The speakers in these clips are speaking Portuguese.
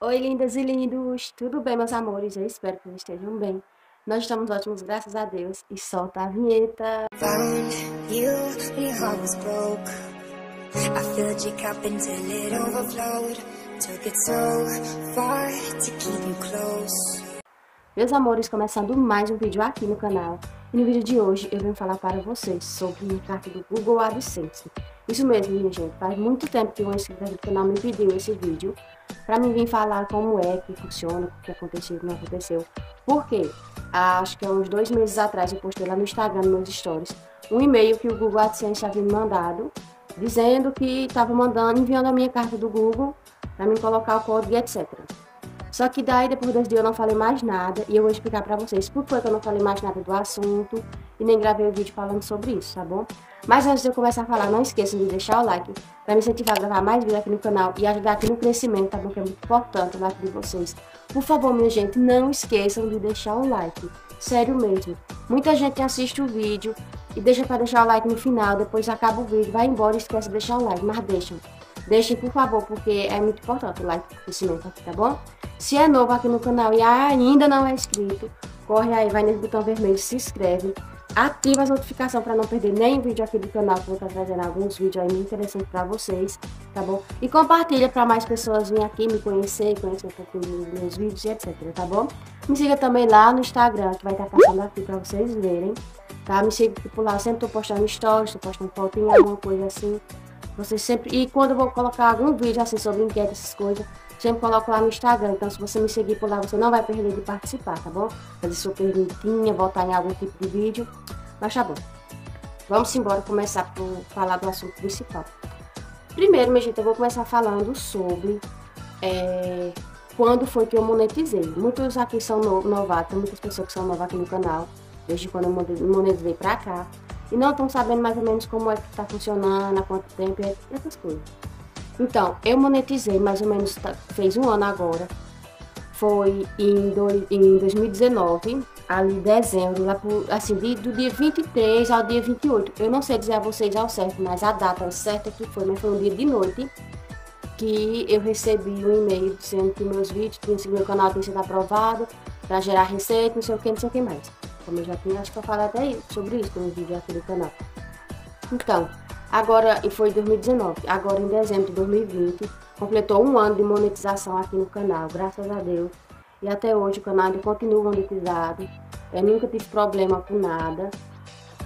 Oi, lindas e lindos! Tudo bem, meus amores? Eu espero que vocês estejam bem. Nós estamos ótimos, graças a Deus. E solta a vinheta. Meus amores, começando mais um vídeo aqui no canal. E no vídeo de hoje eu venho falar para vocês sobre a carta do Google AdSense. Isso mesmo, minha gente. Faz muito tempo que uma inscrita do canal me pediu esse vídeo para mim vir falar como é que funciona, o que aconteceu, o que não aconteceu. Por quê? Acho que há uns dois meses atrás eu postei lá no Instagram, nos stories, um e-mail que o Google AdSense havia me mandado, dizendo que estava mandando, enviando a minha carta do Google para mim colocar o código e etc. Só que daí, depois desse dia, eu não falei mais nada. E eu vou explicar pra vocês por que eu não falei mais nada do assunto. E nem gravei o vídeo falando sobre isso, tá bom? Mas antes de eu começar a falar, não esqueçam de deixar o like. Pra me incentivar a gravar mais vídeos aqui no canal. E ajudar aqui no crescimento, tá bom? Que é muito importante o like de vocês. Por favor, minha gente, não esqueçam de deixar o like. Sério mesmo. Muita gente assiste o vídeo e deixa pra deixar o like no final. Depois acaba o vídeo, vai embora e esquece de deixar o like. Mas deixam. Deixem, por favor, porque é muito importante o like o crescimento aqui, tá bom? Se é novo aqui no canal e ainda não é inscrito, corre aí, vai nesse botão vermelho, se inscreve, ativa as notificações para não perder nenhum vídeo aqui do canal, que eu vou estar trazendo alguns vídeos aí muito interessantes para vocês, tá bom? E compartilha para mais pessoas virem aqui me conhecer, conhecer um pouquinho dos meus vídeos e etc, tá bom? Me siga também lá no Instagram, que vai estar passando aqui para vocês verem, tá? Me siga por lá, sempre tô postando stories, tô postando fotinha, alguma coisa assim, você sempre. E quando eu vou colocar algum vídeo assim sobre enquete, essas coisas, sempre coloco lá no Instagram. Então, se você me seguir por lá, você não vai perder de participar, tá bom? Fazer sua perguntinha, votar em algum tipo de vídeo. Mas tá bom. Vamos embora começar por falar do assunto principal. Primeiro, minha gente, eu vou começar falando sobre é, quando foi que eu monetizei. Muitos aqui são novatos, muitas pessoas que são novas aqui no canal, desde quando eu monetizei pra cá e não estão sabendo mais ou menos como é que está funcionando, há quanto tempo essas coisas. Então, eu monetizei mais ou menos, tá, fez um ano agora, foi em, do, em 2019, ali em dezembro, lá por, assim, de, do dia 23 ao dia 28. Eu não sei dizer a vocês ao certo, mas a data certa que foi, mas foi um dia de noite que eu recebi um e-mail dizendo que meus vídeos, que meu canal tinha sido aprovado para gerar receita, não sei o que, não sei o que mais como eu já tinha, acho que eu falei até sobre isso no vídeo aqui do canal. Então, agora, e foi em 2019, agora em dezembro de 2020, completou um ano de monetização aqui no canal, graças a Deus. E até hoje o canal continua monetizado, eu nunca tive problema com nada,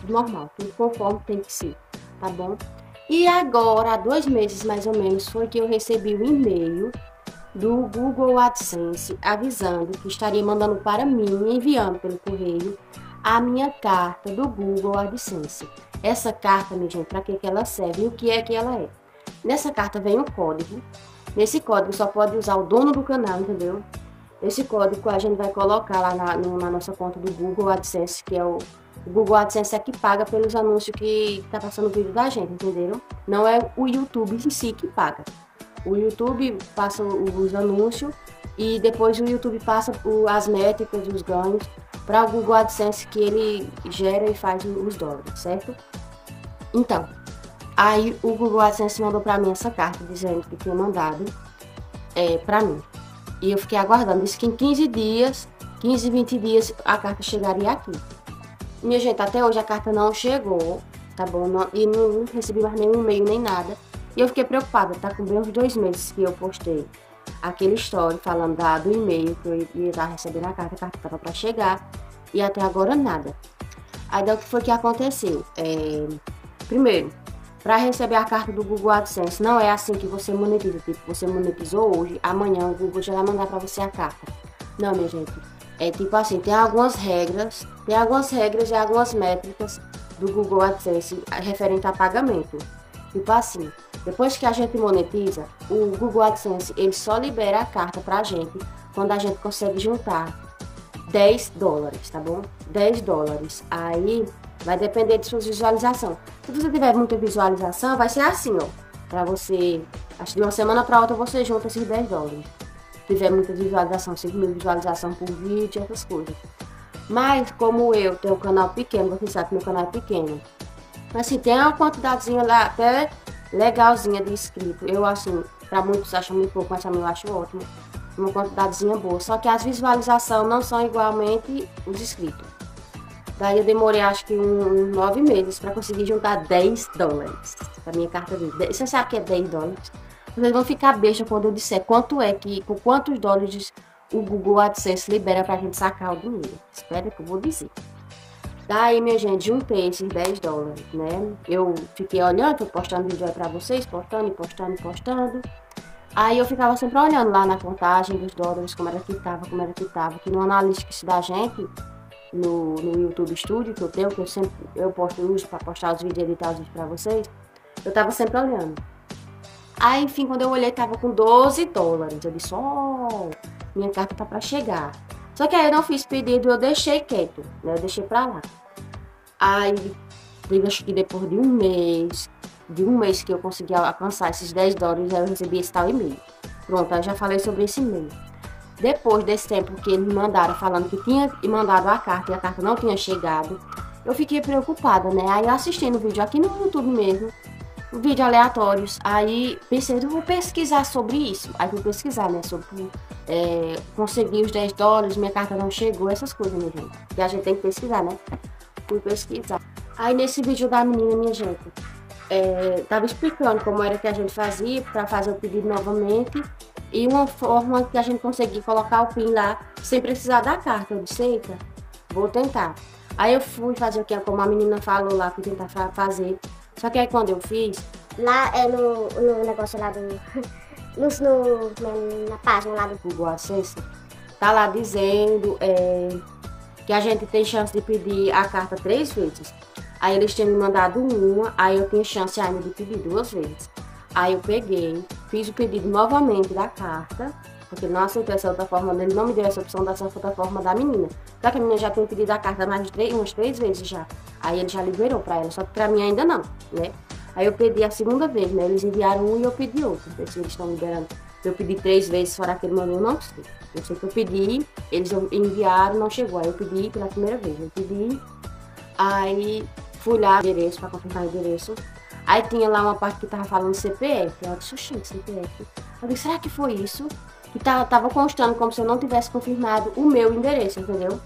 normal, tudo conforme tem que ser, tá bom? E agora, há dois meses mais ou menos, foi que eu recebi um e-mail do Google AdSense avisando que estaria mandando para mim, enviando pelo correio, a minha carta do Google AdSense. Essa carta, minha gente, para que, que ela serve e o que é que ela é? Nessa carta vem um código. Nesse código só pode usar o dono do canal, entendeu? Esse código a gente vai colocar lá na, na nossa conta do Google AdSense, que é o, o Google AdSense é que paga pelos anúncios que tá passando o vídeo da gente, entenderam? Não é o YouTube em si que paga. O YouTube passa os anúncios e depois o YouTube passa as métricas, os ganhos para o Google AdSense que ele gera e faz os dólares, certo? Então, aí o Google AdSense mandou para mim essa carta dizendo que tinha mandado é, para mim. E eu fiquei aguardando, disse que em 15 dias, 15, 20 dias a carta chegaria aqui. Minha gente, até hoje a carta não chegou, tá bom? Não, e não, não recebi mais nenhum e-mail nem nada. E eu fiquei preocupada, tá com bem uns dois meses que eu postei aquele story falando da, do e-mail que eu ia estar recebendo a carta, a carta estava para chegar, e até agora nada. Aí daí o que foi que aconteceu? É, primeiro, para receber a carta do Google AdSense, não é assim que você monetiza, tipo, você monetizou hoje, amanhã o Google já vai mandar para você a carta. Não, minha gente. É tipo assim, tem algumas regras, tem algumas regras e algumas métricas do Google AdSense referente a pagamento. Tipo assim, depois que a gente monetiza, o Google AdSense ele só libera a carta para a gente quando a gente consegue juntar 10 dólares, tá bom? 10 dólares. Aí vai depender de sua visualização. Se você tiver muita visualização, vai ser assim, ó. Para você, acho que de uma semana para outra você junta esses 10 dólares. Se tiver muita visualização, 5 mil visualização por vídeo, essas coisas. Mas como eu tenho um canal pequeno, você sabe que meu canal é pequeno. Mas se tem uma quantidadezinha lá, até legalzinha de inscrito. Eu, assim, para muitos acham muito pouco, mas também eu acho ótimo. uma quantidadezinha boa. Só que as visualizações não são igualmente os inscritos. Daí eu demorei acho que uns nove meses para conseguir juntar 10 dólares para minha carta de Você sabe que é 10 dólares? Vocês vão ficar besta quando eu disser quanto é que, com quantos dólares o Google AdSense libera para a gente sacar o dinheiro. Espera que eu vou dizer. Daí, minha gente, juntei esses 10 dólares, né? Eu fiquei olhando, postando vídeo aí pra vocês, postando, postando, postando. Aí eu ficava sempre olhando lá na contagem dos dólares, como era que tava, como era que tava. Que no Analytics da gente, no, no YouTube Studio que eu tenho, que eu sempre eu posto uso para postar os vídeos editar os vídeos para vocês, eu tava sempre olhando. Aí, enfim, quando eu olhei, tava com 12 dólares. Eu disse, oh, minha carta tá para chegar. Só que aí eu não fiz pedido, eu deixei quieto, né? Eu deixei pra lá. Aí, acho que depois de um mês, de um mês que eu consegui alcançar esses 10 dólares, eu recebi esse tal e-mail. Pronto, eu já falei sobre esse e-mail. Depois desse tempo que eles me mandaram falando que tinha mandado a carta e a carta não tinha chegado, eu fiquei preocupada, né? Aí assistindo o vídeo aqui no YouTube mesmo, vídeo aleatórios, aí pensei, eu vou pesquisar sobre isso. Aí fui pesquisar, né? Sobre é, conseguir os 10 dólares, minha carta não chegou, essas coisas, minha gente. E a gente tem que pesquisar, né? Fui pesquisar. Aí nesse vídeo da menina, minha gente, é, tava explicando como era que a gente fazia para fazer o pedido novamente e uma forma que a gente conseguir colocar o PIN lá sem precisar da carta. Eu disse, eita, vou tentar. Aí eu fui fazer o que como a menina falou lá, fui tentar fazer. Só que aí quando eu fiz. Lá é no, no negócio lá do. No, no, na página lá do Google Access, tá lá dizendo é, que a gente tem chance de pedir a carta três vezes. Aí eles tinham me mandado uma, aí eu tinha chance ainda de pedir duas vezes. Aí eu peguei, fiz o pedido novamente da carta, porque não aceitou essa outra forma, ele não me deu essa opção dessa outra forma da menina. Só que a menina já tinha pedido a carta mais de três, umas três vezes já. Aí ele já liberou pra ela, só que pra mim ainda não, né? Aí eu pedi a segunda vez, né? Eles enviaram um e eu pedi outro. Se eles estão liberando. Eu pedi três vezes, fora aquele mandou, não sei. Eu sei que eu pedi, eles enviaram, não chegou. Aí eu pedi pela primeira vez. Eu pedi, aí fui lá, endereço, pra confirmar o endereço. Aí tinha lá uma parte que tava falando CPF. Eu disse, oxi, CPF. Eu disse, será que foi isso? Que tava constando como se eu não tivesse confirmado o meu endereço, entendeu?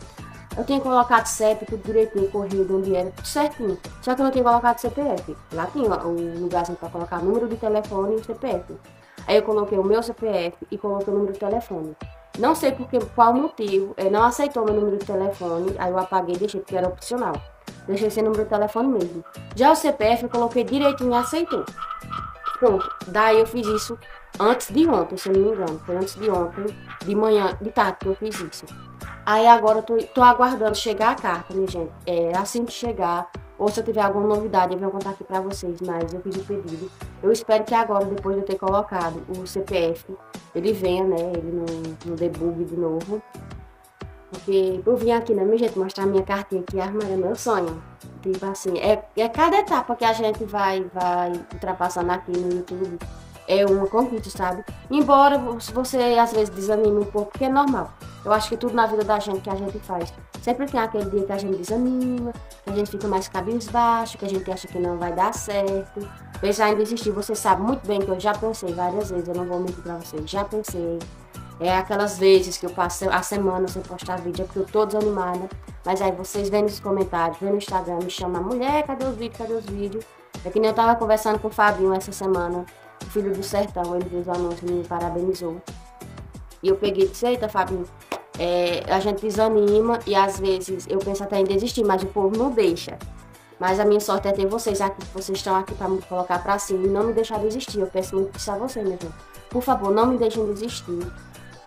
Eu tinha colocado CEP, tudo direitinho, corrido, onde era, tudo certinho. Só que eu não tinha colocado CPF. Lá tinha o lugarzinho para colocar número de telefone e CPF. Aí eu coloquei o meu CPF e coloquei o número de telefone. Não sei por qual motivo, ele não aceitou meu número de telefone, aí eu apaguei e deixei porque era opcional. Deixei sem número de telefone mesmo. Já o CPF eu coloquei direitinho e aceitou. Pronto, daí eu fiz isso antes de ontem, se eu não me engano. Foi antes de ontem, de manhã, de tarde que eu fiz isso. Aí agora eu tô, tô aguardando chegar a carta, minha gente. É assim que chegar, ou se eu tiver alguma novidade, eu vou contar aqui pra vocês, mas eu fiz o pedido. Eu espero que agora, depois de eu ter colocado o CPF, ele venha, né, ele no, no debug de novo. Porque eu vim aqui, né, meu jeito, mostrar minha cartinha aqui, armar é meu sonho. Tipo assim, é, é cada etapa que a gente vai, vai ultrapassando aqui no YouTube. É uma conquista, sabe? Embora você às vezes desanime um pouco, porque é normal. Eu acho que tudo na vida da gente que a gente faz. Sempre tem aquele dia que a gente desanima, que a gente fica mais cabisbaixo, que a gente acha que não vai dar certo. Pensar em desistir, você sabe muito bem que eu já pensei várias vezes, eu não vou mentir pra vocês, já pensei é aquelas vezes que eu passo a semana sem postar vídeo, é porque eu tô desanimada. Mas aí vocês vêm nos comentários, vêm no Instagram, me chamam, mulher, cadê os vídeos, cadê os vídeos? É que nem eu tava conversando com o Fabinho essa semana, o filho do sertão, ele fez o anúncio e me parabenizou. E eu peguei e disse, eita Fabinho, é, a gente desanima e às vezes eu penso até em desistir, mas o povo não deixa. Mas a minha sorte é ter vocês aqui, vocês estão aqui para me colocar para cima e não me deixar desistir. Eu peço muito isso a vocês, meu irmão. Por favor, não me deixem desistir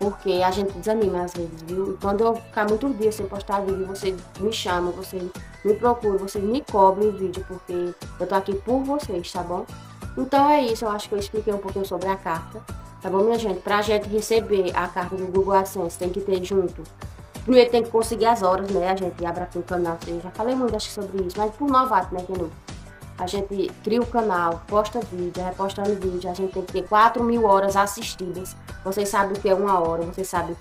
porque a gente desanima às vezes, viu? E quando eu ficar muitos dias sem postar vídeo, vocês me chamam, vocês me procuram, vocês me cobrem vídeo, porque eu tô aqui por vocês, tá bom? Então é isso, eu acho que eu expliquei um pouquinho sobre a carta, tá bom, minha gente? Pra gente receber a carta do Google AdSense, tem que ter junto. Primeiro tem que conseguir as horas, né? A gente abre aqui o canal, eu já falei muito acho sobre isso, mas por novato, né, não a gente cria o canal, posta vídeo, repostando vídeo, a gente tem que ter 4 mil horas assistidas. Vocês sabem o que é uma hora, vocês sabem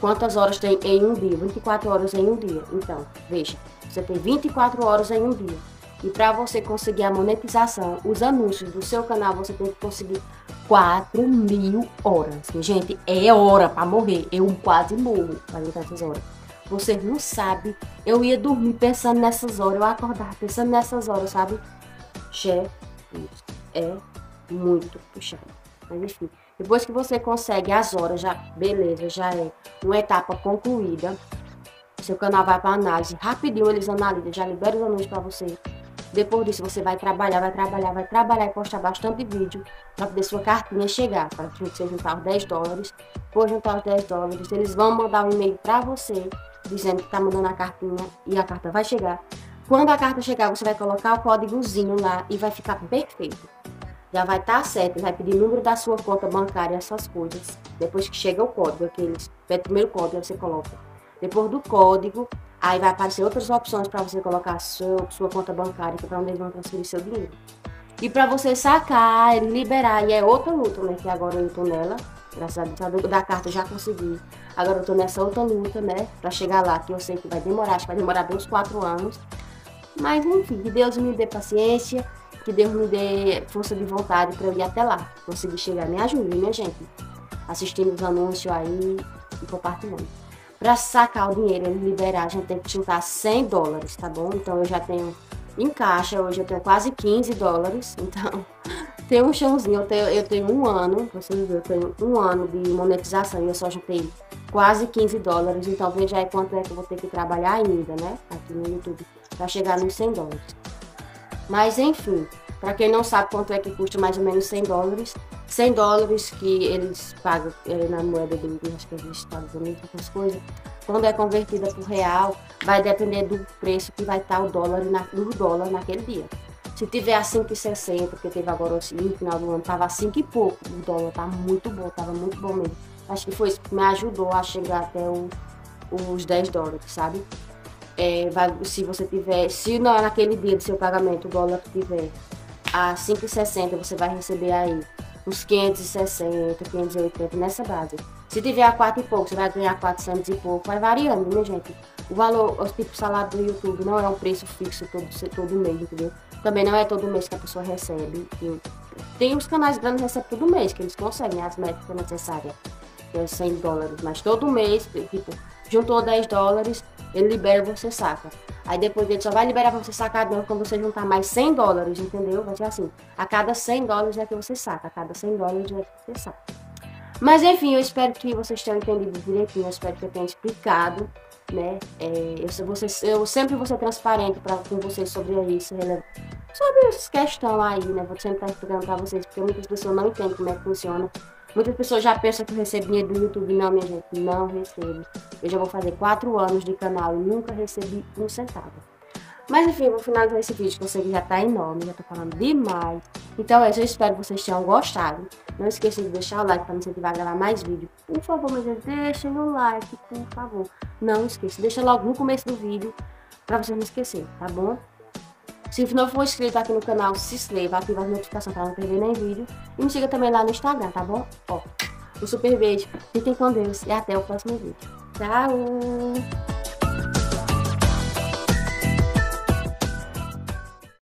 quantas horas tem em um dia, 24 horas em um dia. Então, veja, você tem 24 horas em um dia. E para você conseguir a monetização, os anúncios do seu canal, você tem que conseguir 4 mil horas. Gente, é hora para morrer. Eu quase morro fazendo essas horas. Você não sabe. Eu ia dormir pensando nessas horas. Eu acordava pensando nessas horas, sabe? Jesus. É muito puxado. Mas enfim. Depois que você consegue as horas, já beleza, já é uma etapa concluída. Seu canal vai para análise. Rapidinho eles analisam, já libera os anúncios para você. Depois disso, você vai trabalhar, vai trabalhar, vai trabalhar e postar bastante vídeo para poder sua cartinha chegar. Para você juntar os 10 dólares. Depois juntar os 10 dólares, eles vão mandar um e-mail para você dizendo que está mandando a cartinha e a carta vai chegar. Quando a carta chegar, você vai colocar o códigozinho lá e vai ficar perfeito. Já vai estar tá certo, vai pedir o número da sua conta bancária, essas coisas. Depois que chega o código, aqueles, pede primeiro código, você coloca. Depois do código, Aí vai aparecer outras opções para você colocar seu, sua conta bancária, que é para onde eles vão transferir seu dinheiro. E para você sacar, liberar, e é outra luta, né? Que agora eu tô nela. Graças a Deus, da carta já consegui. Agora eu tô nessa outra luta, né? Para chegar lá, que eu sei que vai demorar, acho que vai demorar uns 4 anos. Mas enfim, que Deus me dê paciência, que Deus me dê força de vontade para eu ir até lá. Conseguir chegar. Me ajude, minha gente. Assistindo os anúncios aí e compartilhando. Para sacar o dinheiro e liberar, a gente tem que juntar 100 dólares, tá bom? Então eu já tenho em caixa, hoje eu tenho quase 15 dólares, então tem um chãozinho, eu tenho, eu tenho um ano, vocês viram, eu tenho um ano de monetização e eu só juntei quase 15 dólares, então veja aí quanto é que eu vou ter que trabalhar ainda, né, aqui no YouTube, para chegar nos 100 dólares. Mas enfim, para quem não sabe quanto é que custa mais ou menos 100 dólares, 100 dólares que eles pagam é, na moeda do, acho que é dos Estados Unidos, outras coisas, quando é convertida para o real, vai depender do preço que vai estar o dólar na, no dólar naquele dia. Se tiver a 5,60, porque teve agora no final do ano, tava a 5 e pouco, o dólar tá muito bom, tava muito bom mesmo. Acho que foi isso que me ajudou a chegar até o, os 10 dólares, sabe? É, vai, se você tiver, se naquele dia do seu pagamento o dólar tiver a 5,60, você vai receber aí uns 560, 580 nessa base. Se tiver a 4 e pouco, você vai ganhar 400 e pouco, vai variando, minha gente. O valor, o tipo salário do YouTube não é um preço fixo todo, todo mês, entendeu? Também não é todo mês que a pessoa recebe. Tem os canais grandes que recebem todo mês, que eles conseguem as métricas necessárias, que é 100 dólares. Mas todo mês, tipo, juntou 10 dólares, ele libera você saca. Aí depois ele só vai liberar pra você sacar de novo quando você juntar mais 100 dólares, entendeu? Vai ser assim, a cada 100 dólares é que você saca, a cada 100 dólares é que você saca. Mas enfim, eu espero que vocês tenham entendido direitinho, eu espero que eu tenha explicado, né? É, eu, eu sempre vou ser transparente pra, com vocês sobre isso, sobre essa questão aí, né? Vou sempre estar explicando pra vocês, porque muitas pessoas não entendem como é que funciona. Muitas pessoas já pensam que eu dinheiro do YouTube. Não, minha gente, não recebo. Eu já vou fazer 4 anos de canal e nunca recebi um centavo. Mas enfim, vou finalizar esse vídeo, que você já tá enorme, já tô falando demais. Então é isso, eu espero que vocês tenham gostado. Não esqueça de deixar o like para me incentivar a gravar mais vídeo. Por favor, gente, deixa o like, por favor. Não esqueça, deixa logo no começo do vídeo, para você não esquecer, tá bom? Se não for inscrito aqui no canal, se inscreva, ativa as notificações para não perder nem vídeo. E me siga também lá no Instagram, tá bom? Ó, um super beijo, fiquem com Deus e até o próximo vídeo. Tchau!